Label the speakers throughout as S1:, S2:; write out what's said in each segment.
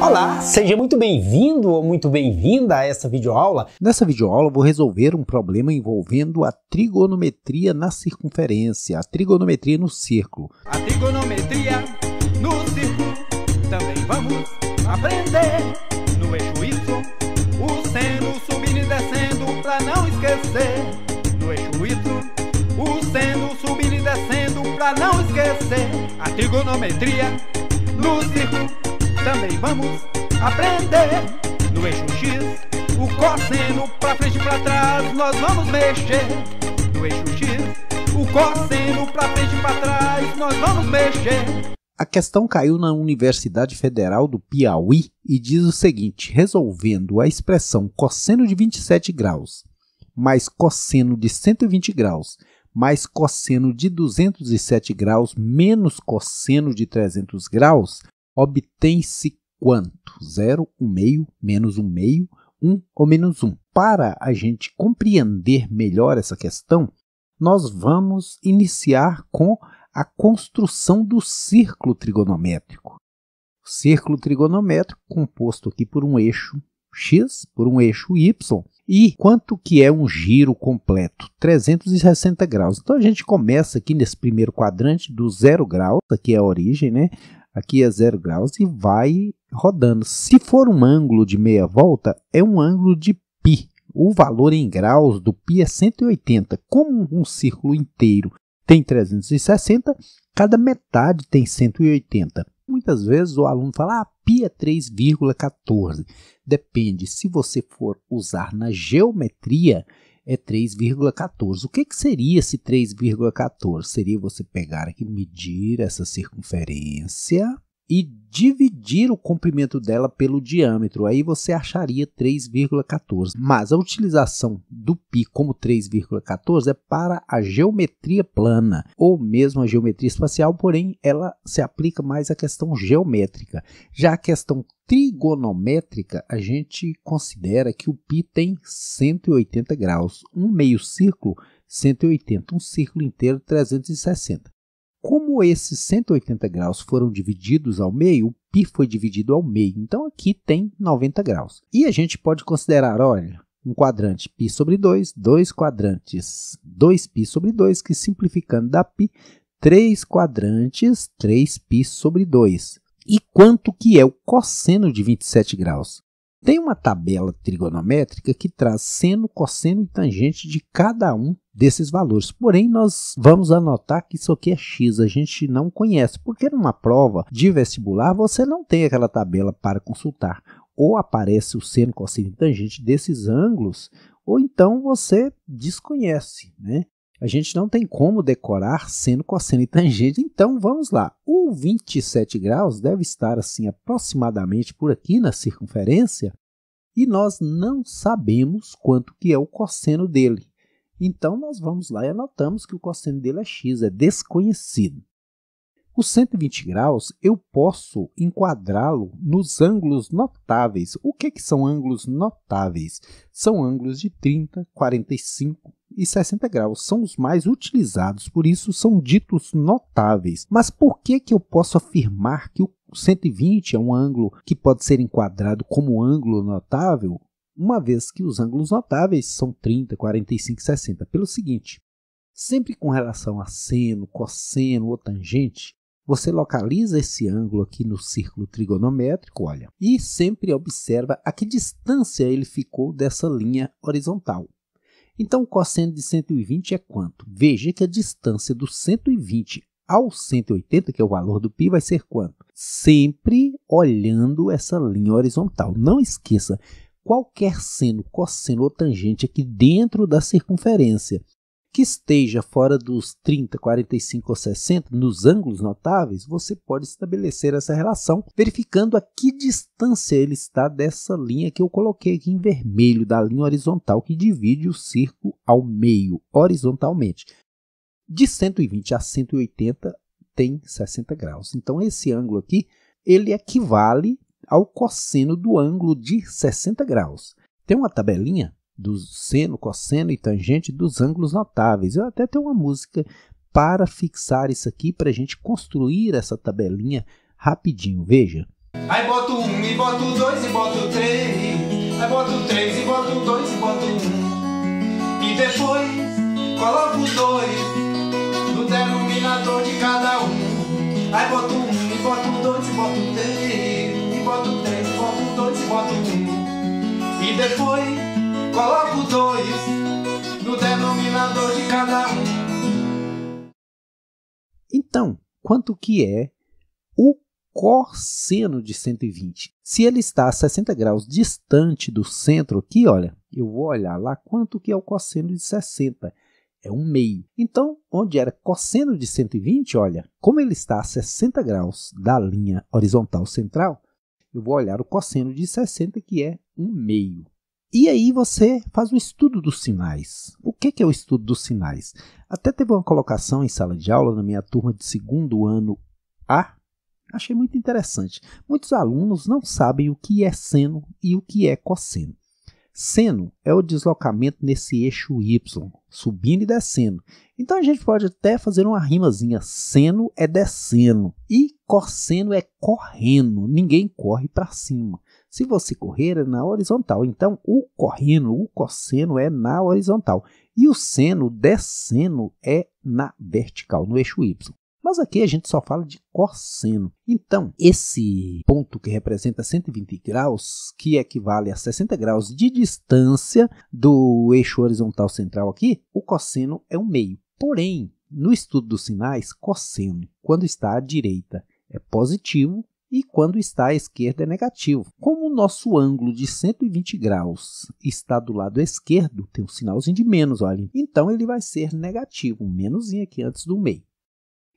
S1: Olá, seja muito bem-vindo ou muito bem-vinda a essa videoaula.
S2: Nessa videoaula eu vou resolver um problema envolvendo a trigonometria na circunferência, a trigonometria no círculo.
S3: A trigonometria no círculo também vamos aprender. No eixo Y, o seno subindo e descendo pra não esquecer. No eixo Y, o seno subindo e descendo pra não esquecer. A trigonometria no círculo também vamos aprender. No eixo X, o cosseno pra frente e pra trás nós vamos mexer. No eixo X, o cosseno pra frente e pra trás nós vamos mexer.
S2: A questão caiu na Universidade Federal do Piauí e diz o seguinte: resolvendo a expressão cosseno de 27 graus mais cosseno de 120 graus mais cosseno de 207 graus menos cosseno de 300 graus, obtém-se quanto? 0, 1 meio, menos 1 meio, 1 ou menos 1. Para a gente compreender melhor essa questão, nós vamos iniciar com a construção do círculo trigonométrico. O círculo trigonométrico composto aqui por um eixo x, por um eixo y, e quanto que é um giro completo? 360 graus. Então a gente começa aqui nesse primeiro quadrante do zero grau, aqui é a origem, né? aqui é zero graus e vai rodando. Se for um ângulo de meia volta, é um ângulo de π. O valor em graus do π é 180. Como um círculo inteiro tem 360, cada metade tem 180. Muitas vezes o aluno fala, ah, π é 3,14. Depende, se você for usar na geometria, é 3,14. O que, que seria esse 3,14? Seria você pegar aqui, medir essa circunferência e dividir o comprimento dela pelo diâmetro, aí você acharia 3,14. Mas a utilização do π como 3,14 é para a geometria plana, ou mesmo a geometria espacial, porém ela se aplica mais à questão geométrica. Já a questão trigonométrica, a gente considera que o π tem 180 graus, um meio círculo 180, um círculo inteiro 360. Como esses 180 graus foram divididos ao meio, o π foi dividido ao meio, então aqui tem 90 graus. E a gente pode considerar, olha, um quadrante π sobre 2, dois quadrantes 2π sobre 2, que simplificando dá π, três quadrantes 3π sobre 2. E quanto que é o cosseno de 27 graus? Tem uma tabela trigonométrica que traz seno, cosseno e tangente de cada um desses valores. Porém, nós vamos anotar que isso aqui é x, a gente não conhece, porque numa prova de vestibular você não tem aquela tabela para consultar. Ou aparece o seno, cosseno e tangente desses ângulos, ou então você desconhece, né? A gente não tem como decorar seno, cosseno e tangente, então vamos lá. O 27 graus deve estar assim aproximadamente por aqui na circunferência e nós não sabemos quanto que é o cosseno dele. Então nós vamos lá e anotamos que o cosseno dele é x, é desconhecido. O 120 graus eu posso enquadrá-lo nos ângulos notáveis. O que, que são ângulos notáveis? São ângulos de 30, 45 e 60 graus. São os mais utilizados, por isso são ditos notáveis. Mas por que, que eu posso afirmar que o 120 é um ângulo que pode ser enquadrado como ângulo notável? Uma vez que os ângulos notáveis são 30, 45 e 60. Pelo seguinte, sempre com relação a seno, cosseno ou tangente, você localiza esse ângulo aqui no círculo trigonométrico, olha, e sempre observa a que distância ele ficou dessa linha horizontal. Então, o cosseno de 120 é quanto? Veja que a distância do 120 ao 180, que é o valor do π, vai ser quanto? Sempre olhando essa linha horizontal. Não esqueça, qualquer seno, cosseno ou tangente aqui dentro da circunferência que esteja fora dos 30, 45 ou 60, nos ângulos notáveis, você pode estabelecer essa relação verificando a que distância ele está dessa linha que eu coloquei aqui em vermelho, da linha horizontal que divide o círculo ao meio, horizontalmente. De 120 a 180 tem 60 graus. Então, esse ângulo aqui, ele equivale ao cosseno do ângulo de 60 graus. Tem uma tabelinha do seno, cosseno e tangente dos ângulos notáveis. Eu até tenho uma música para fixar isso aqui, para a gente construir essa tabelinha rapidinho. Veja.
S4: Aí boto um e boto dois e boto três. Aí boto três e boto dois e boto um. E depois coloco dois no denominador de cada um. Aí boto um e boto dois e boto três. E boto três e boto dois e boto um. E depois coloco dois no denominador de cada um.
S2: Então, quanto que é o cosseno de 120. Se ele está a 60 graus distante do centro aqui, olha, eu vou olhar lá quanto que é o cosseno de 60. É um meio. Então, onde era cosseno de 120, olha, como ele está a 60 graus da linha horizontal central, eu vou olhar o cosseno de 60, que é um meio. E aí você faz o estudo dos sinais. O que é o estudo dos sinais? Até teve uma colocação em sala de aula na minha turma de segundo ano A, Achei muito interessante. Muitos alunos não sabem o que é seno e o que é cosseno. Seno é o deslocamento nesse eixo y, subindo e descendo. Então a gente pode até fazer uma rimazinha. Seno é descendo e cosseno é correndo. Ninguém corre para cima. Se você correr é na horizontal. Então o correndo, o cosseno é na horizontal e o seno descendo é na vertical, no eixo y. Mas aqui a gente só fala de cosseno. Então, esse ponto que representa 120 graus, que equivale a 60 graus de distância do eixo horizontal central aqui, o cosseno é um meio. Porém, no estudo dos sinais, cosseno, quando está à direita, é positivo e quando está à esquerda é negativo. Como o nosso ângulo de 120 graus está do lado esquerdo, tem um sinalzinho de menos, olha. Então ele vai ser negativo, um menos aqui antes do meio.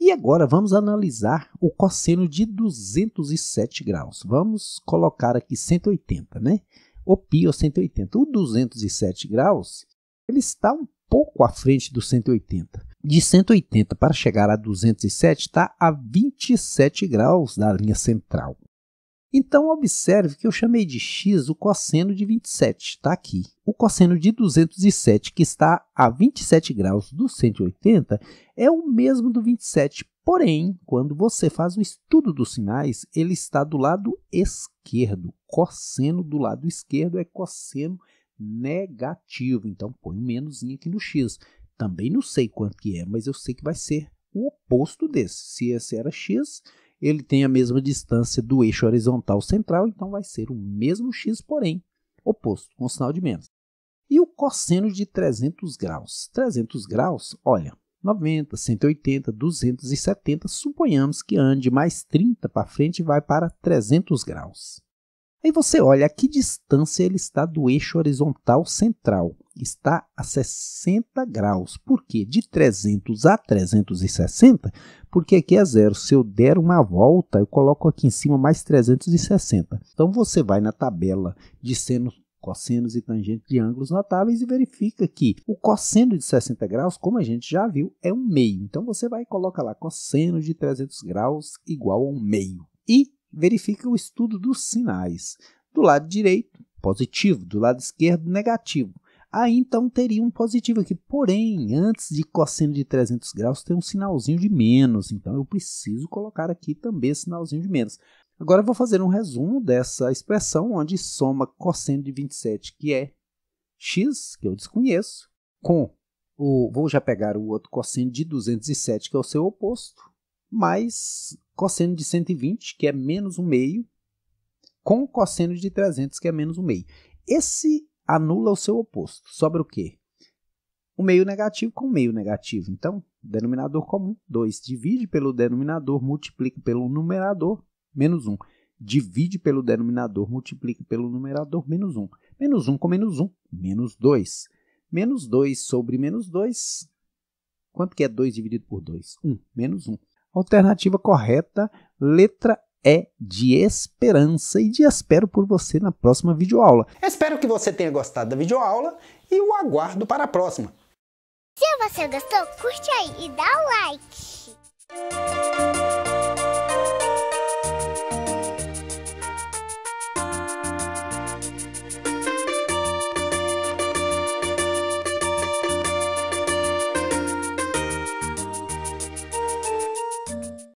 S2: E agora vamos analisar o cosseno de 207 graus. Vamos colocar aqui 180, né? O π 180. O 207 graus, ele está um pouco à frente do 180. De 180 para chegar a 207 está a 27 graus da linha central. Então, observe que eu chamei de x o cosseno de 27, está aqui. O cosseno de 207, que está a 27 graus do 180, é o mesmo do 27. Porém, quando você faz o estudo dos sinais, ele está do lado esquerdo. Cosseno do lado esquerdo é cosseno negativo. Então, põe um menos aqui no x. Também não sei quanto que é, mas eu sei que vai ser o oposto desse. Se esse era x, ele tem a mesma distância do eixo horizontal central, então vai ser o mesmo x, porém oposto, com sinal de menos. E o cosseno de 300 graus? 300 graus, olha, 90, 180, 270, suponhamos que ande mais 30 para frente e vai para 300 graus. Aí você olha a que distância ele está do eixo horizontal central. Está a 60 graus. Por quê? De 300 a 360, porque aqui é zero. Se eu der uma volta, eu coloco aqui em cima mais 360. Então você vai na tabela de seno, cossenos e tangentes de ângulos notáveis e verifica que o cosseno de 60 graus, como a gente já viu, é um meio. Então você vai e coloca lá cosseno de 300 graus igual a um meio. E verifica o estudo dos sinais. Do lado direito, positivo, do lado esquerdo, negativo. Aí então teria um positivo aqui, porém, antes de cosseno de 300 graus tem um sinalzinho de menos, então eu preciso colocar aqui também sinalzinho de menos. Agora eu vou fazer um resumo dessa expressão, onde soma cosseno de 27, que é x, que eu desconheço, com o, vou já pegar o outro cosseno de 207, que é o seu oposto, mais cosseno de 120, que é menos um meio, com cosseno de 300, que é menos um meio. Esse anula o seu oposto. Sobra o quê? O meio negativo com o meio negativo. Então, denominador comum, 2. Divide pelo denominador, multiplica pelo numerador, menos 1. Divide pelo denominador, multiplica pelo numerador, menos 1. Menos 1 com menos 1, menos 2. Menos 2 sobre menos 2, quanto que é 2 dividido por 2? 1, menos 1. Alternativa correta, letra E de esperança e de espero por você na próxima videoaula.
S1: Espero que você tenha gostado da videoaula e o aguardo para a próxima.
S5: Se você gostou, curte aí e dá o like.